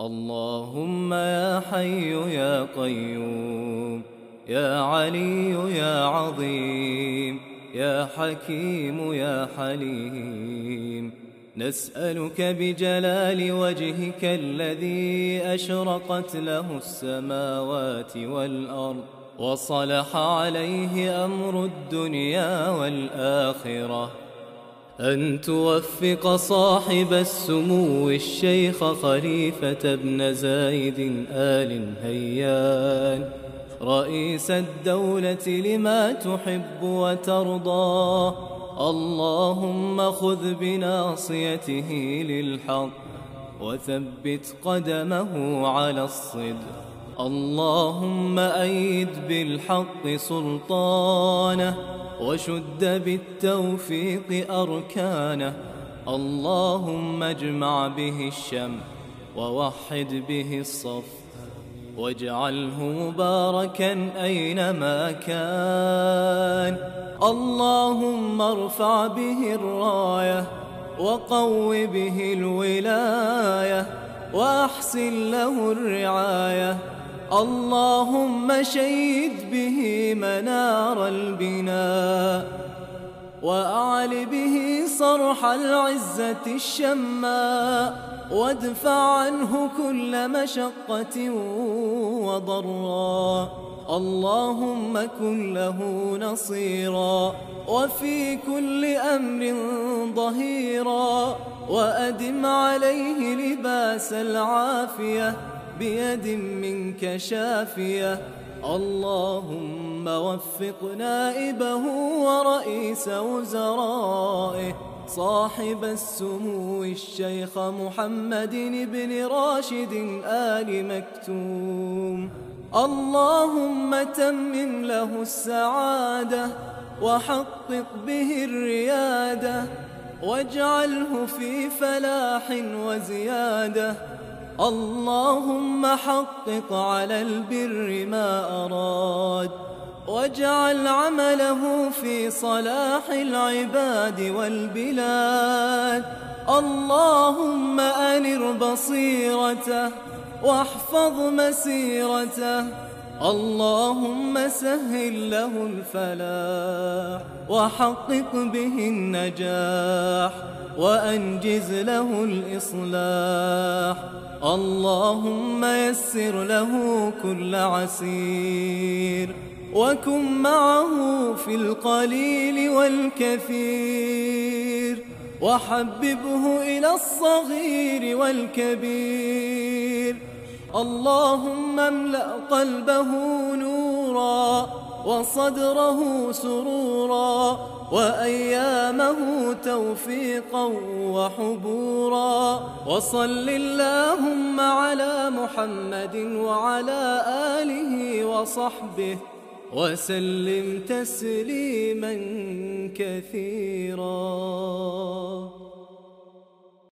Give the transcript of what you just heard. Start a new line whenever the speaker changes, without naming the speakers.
اللهم يا حي يا قيوم يا علي يا عظيم يا حكيم يا حليم. نسألك بجلال وجهك الذي أشرقت له السماوات والأرض وصلح عليه أمر الدنيا والآخرة. أن توفق صاحب السمو الشيخ خليفة بن زايد آل هيان. رئيس الدولة لما تحب وترضى. اللهم خذ بناصيته للحق وثبت قدمه على الصدق. اللهم أيد بالحق سلطانه وشد بالتوفيق أركانه. اللهم اجمع به الشمع ووحد به الصف واجعله مباركا أينما كان. اللهم ارفع به الراية وقو به الولاية وأحسن له الرعاية اللهم شيد به منار البناء وأعل به صرح العزة الشماء وادفع عنه كل مشقة وضراء اللهم كن له نصيرا وفي كل أمر ظهيرا وأدم عليه لباس العافية بيد منك شافية. اللهم وفق نائبه ورئيس وزرائه. صاحب السمو الشيخ محمد بن راشد آل مكتوم. اللهم تمم له السعادة وحقق به الريادة. واجعله في فلاح وزيادة. اللهم حقق على البر ما أراد واجعل عمله في صلاح العباد والبلاد. اللهم أنر بصيرته واحفظ مسيرته اللهم سهل له الفلاح وحقق به النجاح وأنجز له الإصلاح اللهم يسر له كل عسير وكن معه في القليل والكثير وحببه إلى الصغير والكبير اللهم املأ قلبه نورا وصدره سرورا وأيامه توفيقا وحبورا وصل اللهم على محمد وعلى آله وصحبه وسلم تسليما كثيرا